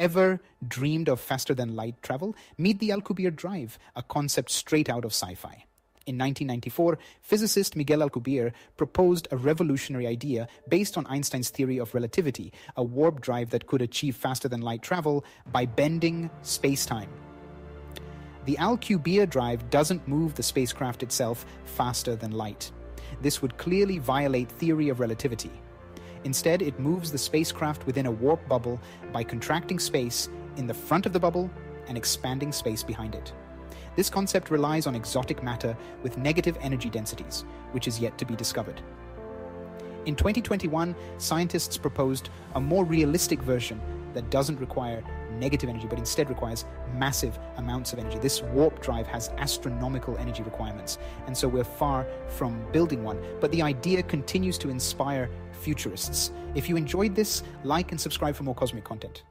Ever dreamed of faster than light travel? Meet the Alcubierre Drive, a concept straight out of sci fi. In 1994, physicist Miguel Alcubierre proposed a revolutionary idea based on Einstein's theory of relativity, a warp drive that could achieve faster than light travel by bending space time. The Alcubierre drive doesn't move the spacecraft itself faster than light. This would clearly violate theory of relativity. Instead, it moves the spacecraft within a warp bubble by contracting space in the front of the bubble and expanding space behind it. This concept relies on exotic matter with negative energy densities, which is yet to be discovered. In 2021, scientists proposed a more realistic version that doesn't require negative energy, but instead requires massive amounts of energy. This warp drive has astronomical energy requirements, and so we're far from building one. But the idea continues to inspire futurists. If you enjoyed this, like and subscribe for more cosmic content.